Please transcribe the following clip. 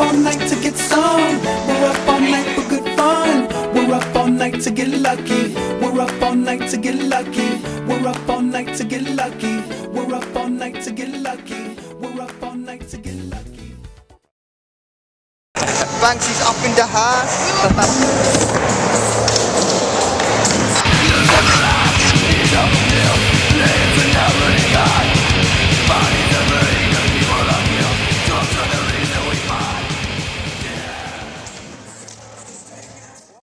Up all night to get some. We're up all night for good fun. We're up all night to get lucky. We're up all night to get lucky. We're up all night to get lucky. We're up all night to get lucky. We're up all night to get lucky. Banksy's up in the house.